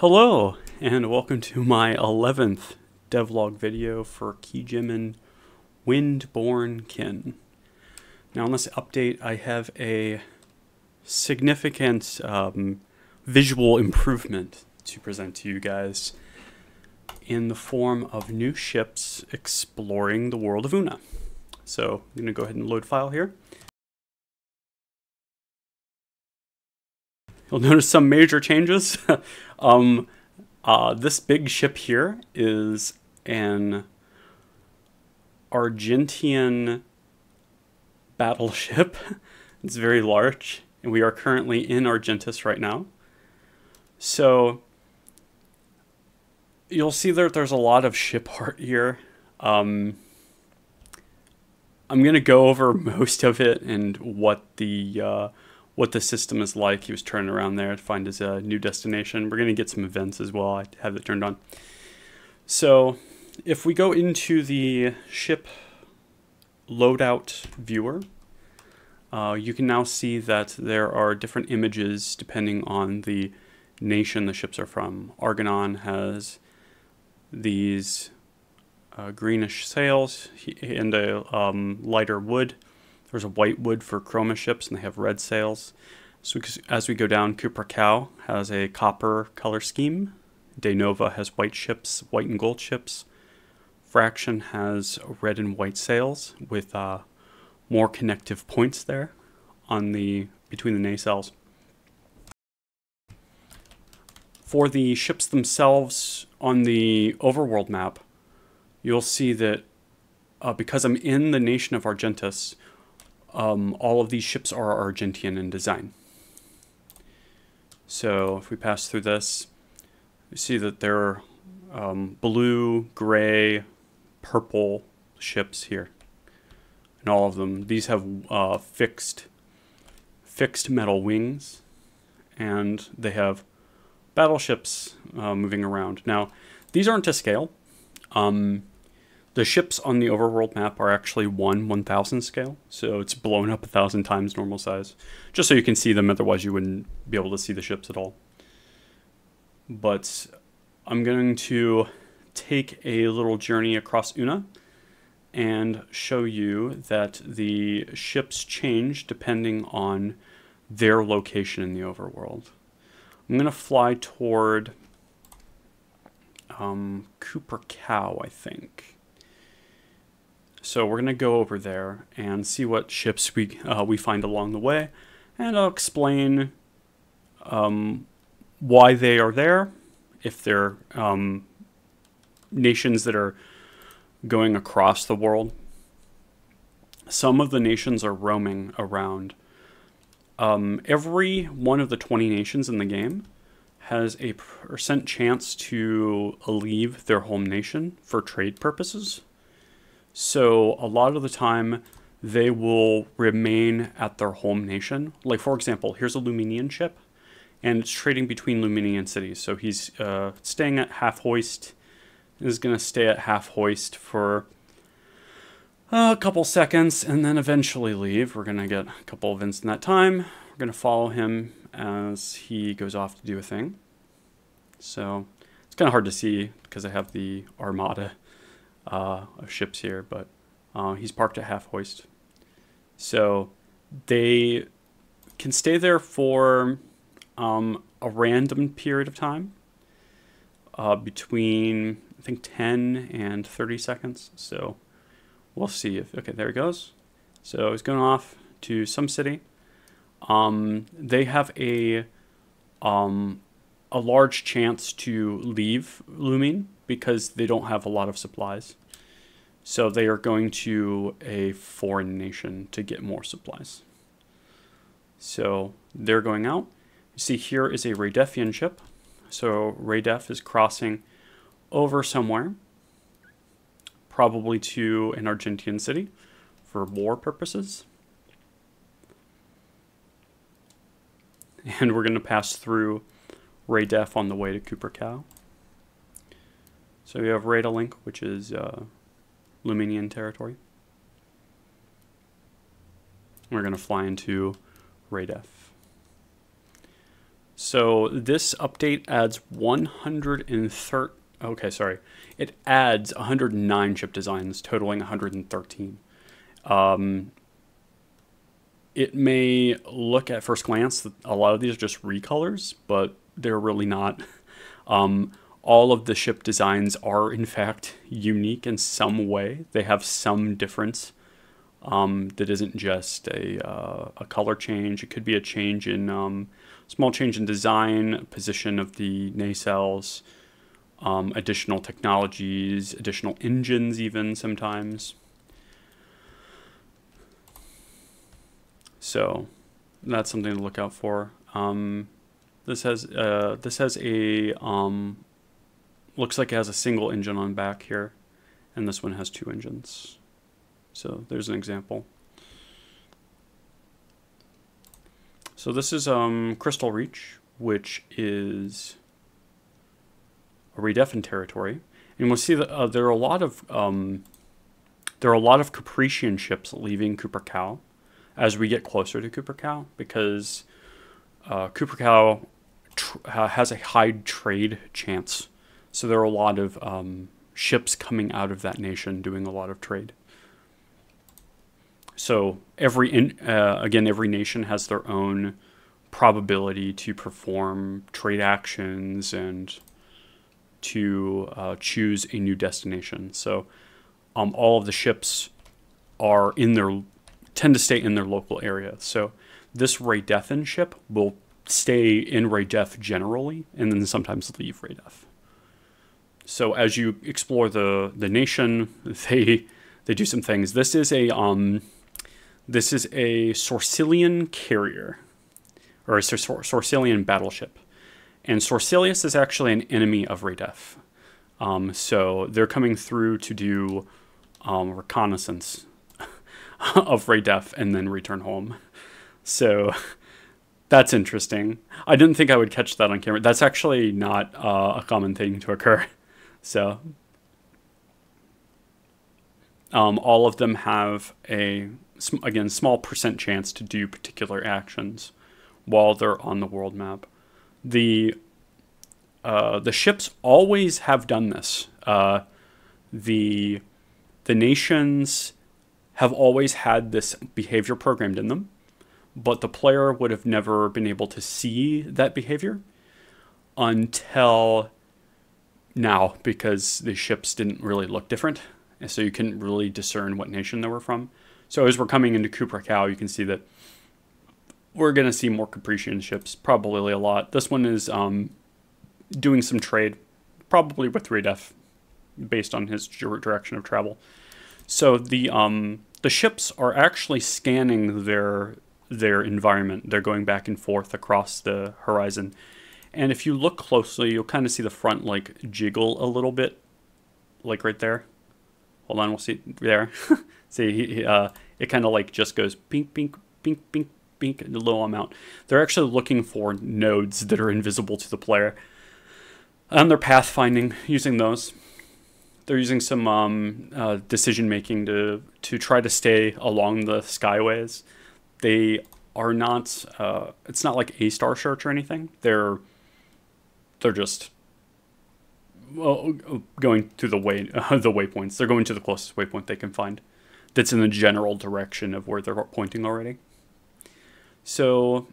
Hello, and welcome to my 11th devlog video for Keygemin Windborn Kin. Now in this update I have a significant um, visual improvement to present to you guys in the form of new ships exploring the world of Una. So I'm going to go ahead and load file here. You'll notice some major changes. um, uh, this big ship here is an Argentian battleship. it's very large, and we are currently in Argentis right now. So you'll see that there's a lot of ship art here. Um, I'm gonna go over most of it and what the uh, what the system is like. He was turning around there to find his uh, new destination. We're gonna get some events as well. I have it turned on. So if we go into the ship loadout viewer, uh, you can now see that there are different images depending on the nation the ships are from. Argonon has these uh, greenish sails and a um, lighter wood. There's a white wood for chroma ships, and they have red sails. So as we go down, Cupra-Cao has a copper color scheme. De Nova has white ships, white and gold ships. Fraction has red and white sails with uh, more connective points there on the between the nacelles. For the ships themselves on the overworld map, you'll see that uh, because I'm in the nation of Argentis, um, all of these ships are Argentian in design. So if we pass through this, you see that there are um, blue, gray, purple ships here. And all of them, these have uh, fixed, fixed metal wings, and they have battleships uh, moving around. Now, these aren't to scale. Um, the ships on the overworld map are actually 1 1000 scale, so it's blown up a thousand times normal size, just so you can see them, otherwise you wouldn't be able to see the ships at all. But I'm going to take a little journey across Una and show you that the ships change depending on their location in the overworld. I'm going to fly toward um, Cupra-Cao, I think. So we're going to go over there and see what ships we, uh, we find along the way. And I'll explain um, why they are there, if they're um, nations that are going across the world. Some of the nations are roaming around um, every one of the 20 nations in the game has a percent chance to leave their home nation for trade purposes. So a lot of the time, they will remain at their home nation. Like, for example, here's a Luminian ship, and it's trading between Luminian cities. So he's uh, staying at half hoist, is going to stay at half hoist for a couple seconds and then eventually leave. We're going to get a couple events in that time. We're going to follow him as he goes off to do a thing. So it's kind of hard to see because I have the armada uh, of ships here, but uh, he's parked at half hoist. So they can stay there for um, a random period of time uh, between, I think, 10 and 30 seconds. So we'll see if, okay, there he goes. So he's going off to some city. Um, they have a, um, a large chance to leave Lumine because they don't have a lot of supplies. So they are going to a foreign nation to get more supplies. So they're going out. You see here is a Raydefian ship. So Raydef is crossing over somewhere probably to an Argentian city for war purposes. And we're going to pass through Raydef on the way to Cupra-Cao. So we have Radalink, which is uh, Luminian territory. We're going to fly into Raydef. So this update adds 130. Okay, sorry. It adds 109 ship designs, totaling 113. Um, it may look at first glance that a lot of these are just recolors, but they're really not. Um, all of the ship designs are in fact unique in some way. They have some difference um, that isn't just a, uh, a color change. It could be a change in um, small change in design, position of the nacelles, um, additional technologies, additional engines, even sometimes. So that's something to look out for. Um, this has uh, this has a um, looks like it has a single engine on back here, and this one has two engines. So there's an example. So this is um, Crystal Reach, which is a Raydefn territory, and we'll see that uh, there are a lot of um, there are a lot of Caprician ships leaving Cooper Cow as we get closer to Cooper Cow because uh, Cooper Cow has a high trade chance. So there are a lot of um, ships coming out of that nation doing a lot of trade. So every in, uh, again, every nation has their own probability to perform trade actions and to uh, choose a new destination. So um, all of the ships are in their tend to stay in their local area. So this Raydefn ship will stay in Raydef generally, and then sometimes leave Raydef. So as you explore the the nation, they they do some things. This is a um, this is a Sorcillian carrier, or a Sor- Sorcillian battleship, and Sorcilius is actually an enemy of Raydef. Um, so they're coming through to do um, reconnaissance of Raydef and then return home. So that's interesting. I didn't think I would catch that on camera. That's actually not uh, a common thing to occur. So um, all of them have a again small percent chance to do particular actions while they're on the world map. The uh, the ships always have done this. Uh, the the nations have always had this behavior programmed in them, but the player would have never been able to see that behavior until now because the ships didn't really look different. And so you couldn't really discern what nation they were from. So as we're coming into Cow, you can see that we're going to see more Caprician ships, probably a lot. This one is um, doing some trade, probably with Raydef, based on his direction of travel. So the um, the ships are actually scanning their their environment. They're going back and forth across the horizon. And if you look closely, you'll kind of see the front like jiggle a little bit, like right there. Hold on, we'll see there. see, uh, it kind of like just goes pink, pink, pink, pink, pink, a little amount. They're actually looking for nodes that are invisible to the player. And they're pathfinding using those they're using some um, uh, decision making to to try to stay along the skyways. They are not. Uh, it's not like a star search or anything. They're they're just well, going to the way uh, the waypoints. They're going to the closest waypoint they can find. That's in the general direction of where they're pointing already. So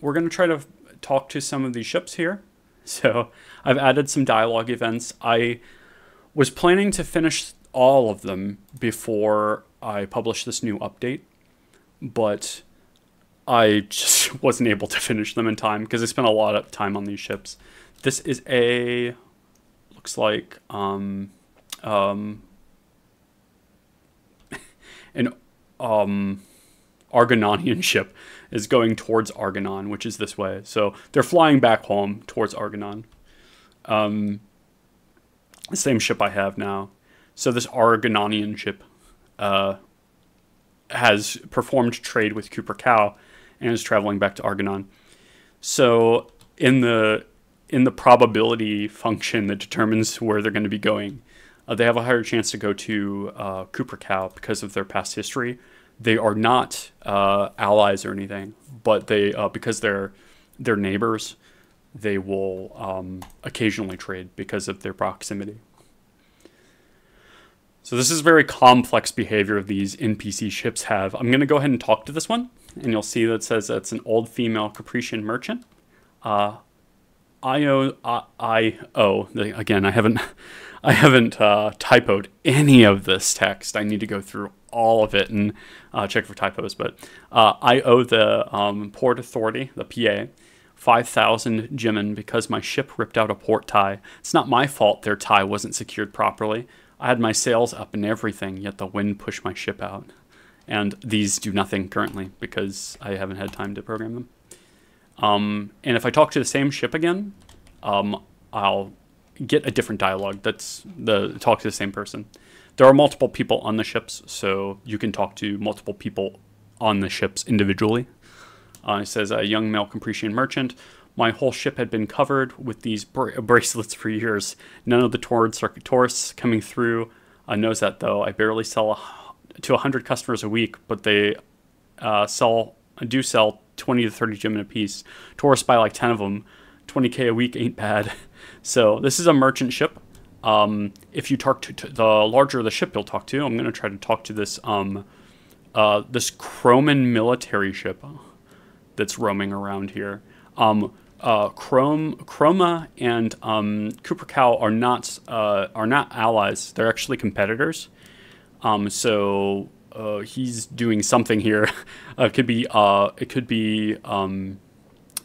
we're going to try to talk to some of these ships here. So I've added some dialogue events. I was planning to finish all of them before I publish this new update, but I just wasn't able to finish them in time because I spent a lot of time on these ships. This is a looks like um, um, an um, Argononian ship is going towards Argonon, which is this way. So they're flying back home towards Argonon. Um, the same ship I have now. So this Argononian ship uh, has performed trade with Cooper Cow and is traveling back to Argonon. So in the in the probability function that determines where they're going to be going, uh, they have a higher chance to go to uh, Cooper Cow because of their past history. They are not uh, allies or anything, but they uh, because they're they're neighbors they will um, occasionally trade because of their proximity. So this is very complex behavior of these NPC ships have. I'm going to go ahead and talk to this one, and you'll see that it says it's an old female Caprician merchant. Uh, I O I O. Again, I haven't I haven't uh, typoed any of this text. I need to go through all of it and uh, check for typos. But uh, I owe the um, Port Authority, the PA, 5,000 Jimin because my ship ripped out a port tie. It's not my fault their tie wasn't secured properly. I had my sails up and everything, yet the wind pushed my ship out. And these do nothing currently because I haven't had time to program them. Um, and if I talk to the same ship again, um, I'll get a different dialogue that's the talk to the same person. There are multiple people on the ships, so you can talk to multiple people on the ships individually. Uh, it says a young male Caprician merchant. My whole ship had been covered with these bra- bracelets for years. None of the tourists, tourists coming through uh, knows that though. I barely sell a, to 100 customers a week, but they uh, sell do sell 20 to 30 gem in a piece. Tourists buy like 10 of them. 20k a week ain't bad. So this is a merchant ship. Um, if you talk to, to, the larger the ship you'll talk to, I'm going to try to talk to this um, uh, this Chroman military ship that's roaming around here. Um, uh, Chrome, Chroma and um, Cooper Cow are not uh, are not allies. They're actually competitors. Um, so uh, he's doing something here. Uh, it could be uh, it could be um,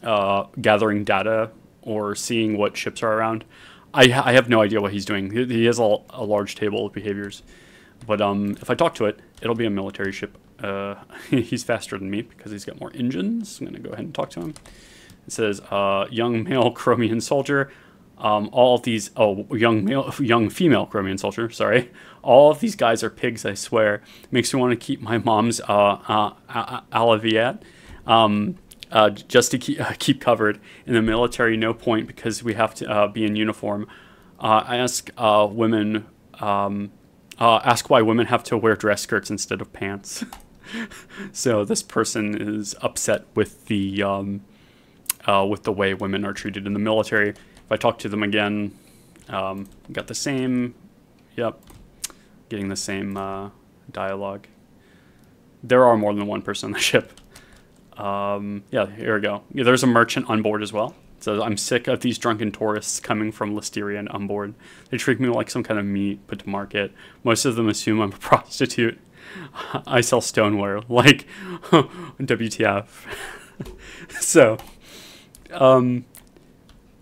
uh, gathering data or seeing what ships are around. I, I have no idea what he's doing. He, he has a, a, large table of behaviors, but um, if I talk to it, it'll be a military ship. Uh, he's faster than me because he's got more engines. I'm gonna go ahead and talk to him. It says, uh, "Young male Chromian soldier." Um, all of these, oh, young male, young female Chromian soldier, sorry. All of these guys are pigs, I swear. Makes me want to keep my mom's uh, uh, Alaviat, um, uh, just to keep, uh, keep covered. In the military, no point because we have to uh, be in uniform. Uh, I ask uh, women, um, uh, ask why women have to wear dress skirts instead of pants. so this person is upset with the um, with the way women are treated in the military if I talk to them again, um, got the same, yep, getting the same uh, dialogue. There are more than one person on the ship. Um, yeah, here we go. Yeah, there's a merchant on board as well. So I'm sick of these drunken tourists coming from Listeria on board. They treat me like some kind of meat put to market. Most of them assume I'm a prostitute. I sell stoneware, like WTF. so, um,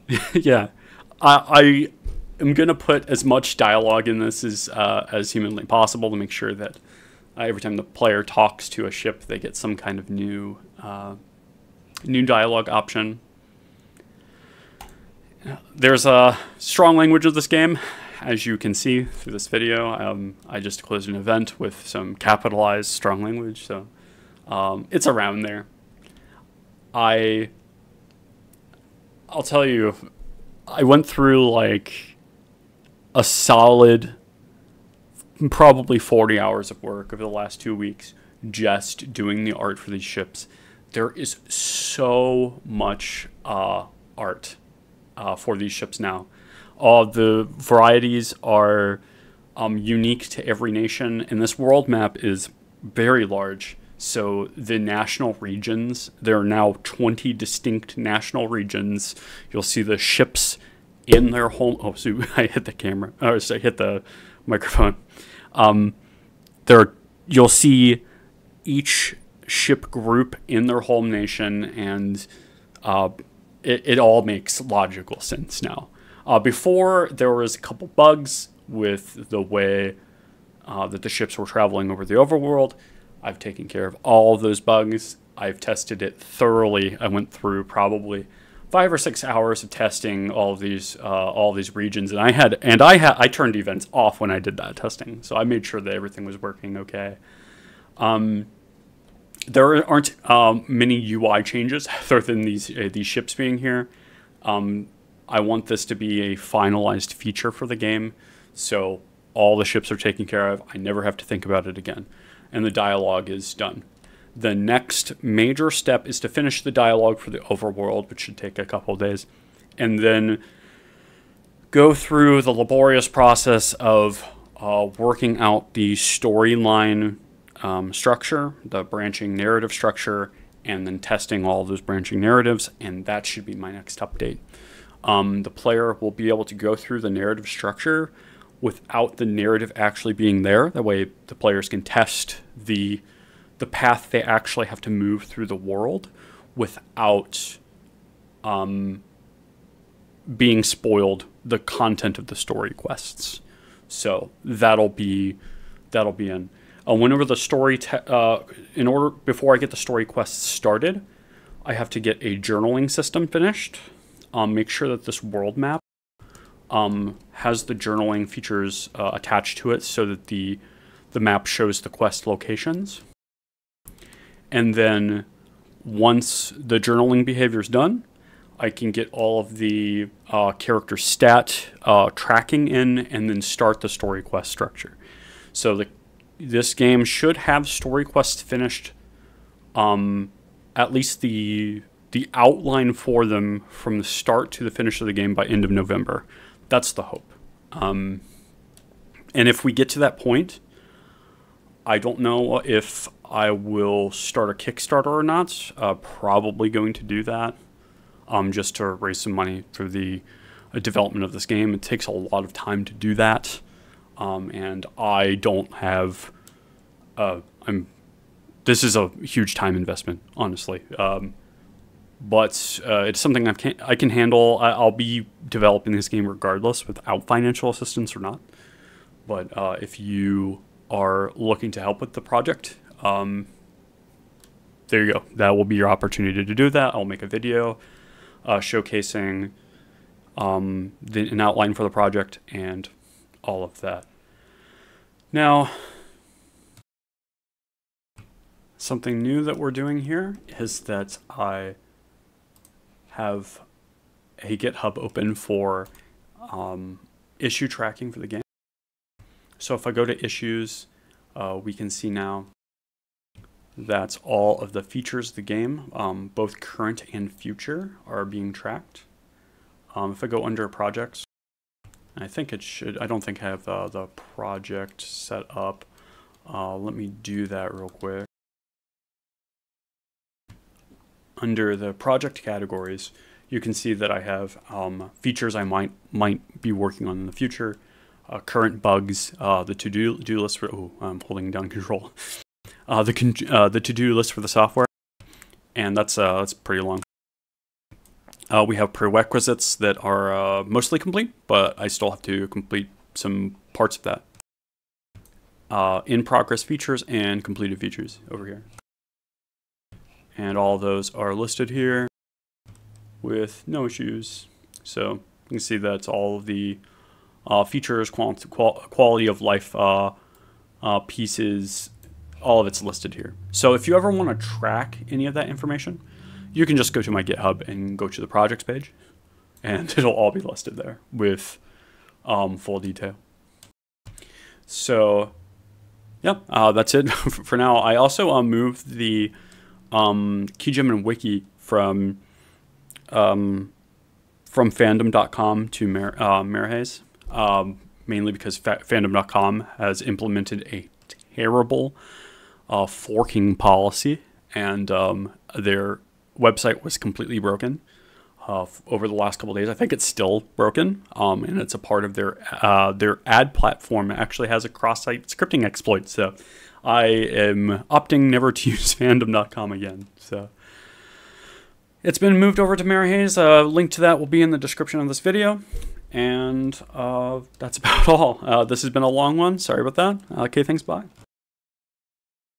yeah, I, I am gonna put as much dialogue in this as uh, as humanly possible to make sure that uh, every time the player talks to a ship, they get some kind of new uh, new dialogue option. There's a strong language of this game, as you can see through this video. Um, I just closed an event with some capitalized strong language, so um, it's around there. I I'll tell you, I went through like a solid, probably 40 hours of work over the last two weeks just doing the art for these ships. There is so much uh, art uh, for these ships now. All the varieties are um, unique to every nation, and this world map is very large. So the national regions, there are now 20 distinct national regions. You'll see the ships in their home. Oh, so I hit the camera. Or so I hit the microphone. Um, there, you'll see each ship group in their home nation, and uh, it, it all makes logical sense now. Uh, before there was a couple bugs with the way uh, that the ships were traveling over the overworld. I've taken care of all of those bugs. I've tested it thoroughly. I went through probably five or six hours of testing all of these uh, all of these regions, and I had and I had I turned events off when I did that testing, so I made sure that everything was working okay. Um, there aren't um, many UI changes other than these uh, these ships being here. Um, I want this to be a finalized feature for the game, so all the ships are taken care of. I never have to think about it again and the dialogue is done. The next major step is to finish the dialogue for the overworld, which should take a couple days. and then go through the laborious process of uh, working out the storyline um, structure, the branching narrative structure, and then testing all those branching narratives. And that should be my next update. Um, the player will be able to go through the narrative structure without the narrative actually being there. That way, the players can test the the path they actually have to move through the world without um, being spoiled the content of the story quests. So that'll be that'll be in. Uh, whenever the story, uh, in order before I get the story quests started, I have to get a journaling system finished. Um, make sure that this world map um, has the journaling features uh, attached to it, so that the the map shows the quest locations. And then once the journaling behavior is done, I can get all of the uh, character stat uh, tracking in and then start the story quest structure. So the, this game should have story quests finished, um, at least the the outline for them from the start to the finish of the game by end of November. That's the hope. Um, and if we get to that point, I don't know if I will start a Kickstarter or not. Uh, probably going to do that um, just to raise some money for the uh, development of this game. It takes a lot of time to do that, um, and I don't have. Uh, I'm. This is a huge time investment, honestly. Um, but uh, it's something I can I can handle. I, will be developing this game regardless, without financial assistance or not. But uh, if you are looking to help with the project, um, there you go. That will be your opportunity to do that. I'll make a video uh, showcasing um, the, an outline for the project and all of that. Now, something new that we're doing here is that I have a GitHub open for um, issue tracking for the game. So if I go to issues, uh, we can see now that's all of the features of the game, um, both current and future, are being tracked. Um, if I go under projects, I think it should, I don't think I have uh, the project set up. Uh, let me do that real quick. Under the project categories, you can see that I have um, features I might might be working on in the future, uh, current bugs, uh, the to-do do list for, oh, I'm holding down control. uh, the con- uh, the to-do list for the software, and that's uh, that's pretty long. Uh, we have prerequisites that are mostly complete, but I still have to complete some parts of that. In progress features and completed features over here. And all those are listed here with no issues. So you can see that's all of the uh, features, qual quality of life uh, uh, pieces, all of it's listed here. So if you ever want to track any of that information, you can just go to my GitHub and go to the projects page, and it'll all be listed there with um, full detail. So, yeah, uh, that's it for now. I also uh, moved the um, and Wiki from um, from fandom.com to Mar- uh, Miraheze, um, mainly because fa- fandom.com has implemented a terrible uh, forking policy, and um, their website was completely broken uh, over the last couple days. I think it's still broken, um, and it's a part of their uh, their ad platform. actually has a cross-site scripting exploit. So I am opting never to use fandom.com again. So it's been moved over to Miraheze. A uh, link to that will be in the description of this video. And uh, that's about all. Uh, this has been a long one. Sorry about that. Okay, thanks. Bye.